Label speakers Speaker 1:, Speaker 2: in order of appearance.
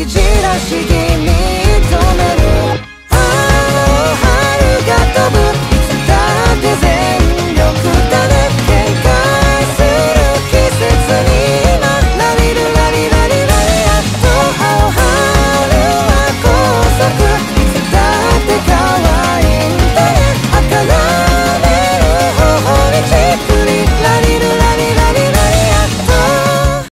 Speaker 1: いじらし気味